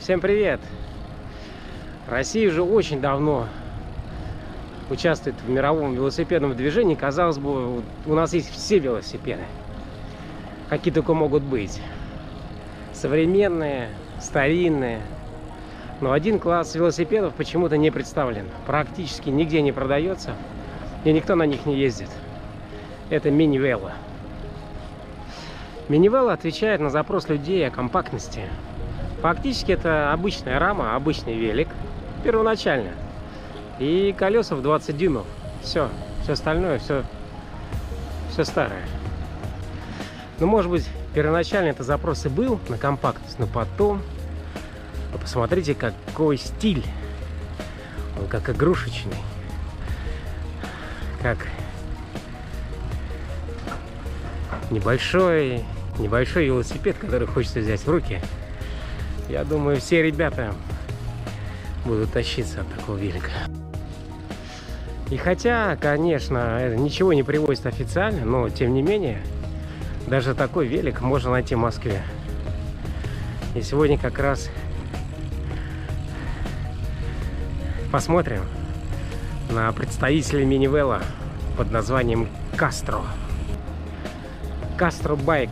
Всем привет! Россия уже очень давно участвует в мировом велосипедном движении. Казалось бы, у нас есть все велосипеды, какие только могут быть. Современные, старинные. Но один класс велосипедов почему-то не представлен. Практически нигде не продается. И никто на них не ездит. Это мини-вело. Минивелла отвечает на запрос людей о компактности. Фактически это обычная рама, обычный велик, первоначально. И колеса в 20 дюймов. Все, все остальное, все, все старое. Ну, может быть, первоначально это запрос и был на компактность, но потом, вы посмотрите, какой стиль. Он как игрушечный. Как небольшой небольшой велосипед, который хочется взять в руки. Я думаю, все ребята будут тащиться от такого велика. И хотя, конечно, ничего не привозит официально, но тем не менее, даже такой велик можно найти в Москве. И сегодня как раз посмотрим на представителя минивела под названием Кастро. Кастро Байк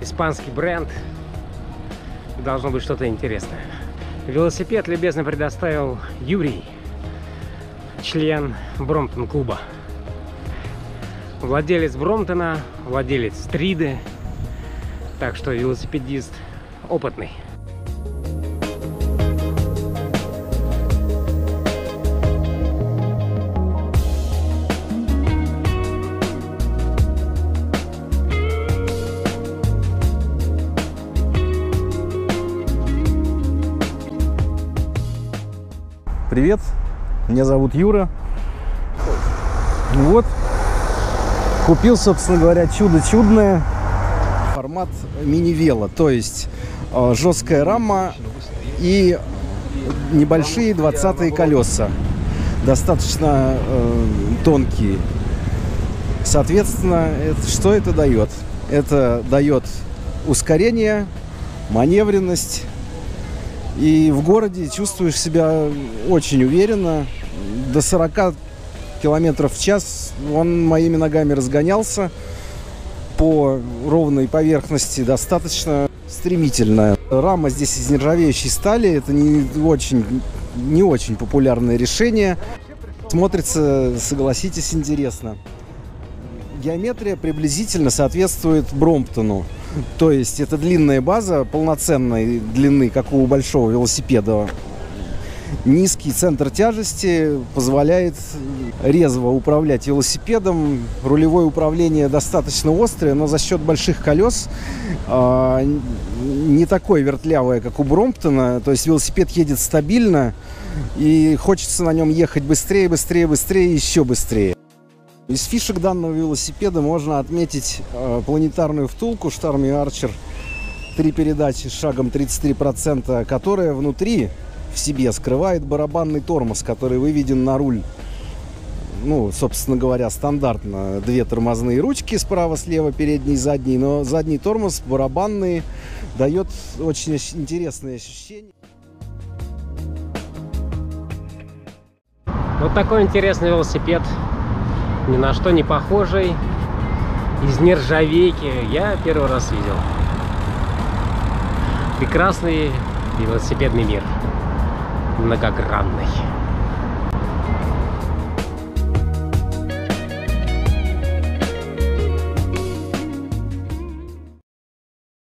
испанский бренд. Должно быть что-то интересное. Велосипед любезно предоставил Юрий, член Бромтон клуба. Владелец Бромтона, владелец Стриды. Так что велосипедист опытный. Привет, меня зовут Юра. Вот, купил, собственно говоря, чудо чудное. Формат мини-вело, то есть э, жесткая рама и небольшие 20 колеса, достаточно э, тонкие. Соответственно, это, что это дает? Это дает ускорение, маневренность, и в городе чувствуешь себя очень уверенно. До 40 километров в час он моими ногами разгонялся по ровной поверхности достаточно стремительно. Рама здесь из нержавеющей стали. Это не очень, не очень популярное решение. Смотрится, согласитесь, интересно. Геометрия приблизительно соответствует Бромптону. То есть это длинная база полноценной длины, как у большого велосипеда. Низкий центр тяжести позволяет резво управлять велосипедом. Рулевое управление достаточно острое, но за счет больших колес э, не такое вертлявое, как у Бромптона. То есть велосипед едет стабильно и хочется на нем ехать быстрее, быстрее, быстрее, еще быстрее. Из фишек данного велосипеда можно отметить э, планетарную втулку Штарми Арчер. Три передачи с шагом 33%, которая внутри в себе скрывает барабанный тормоз, который выведен на руль. Ну, собственно говоря, стандартно две тормозные ручки справа, слева, передний, задний, но задний тормоз барабанный дает очень интересные ощущения. Вот такой интересный велосипед ни на что не похожий, из нержавейки, я первый раз видел. Прекрасный велосипедный мир, многогранный.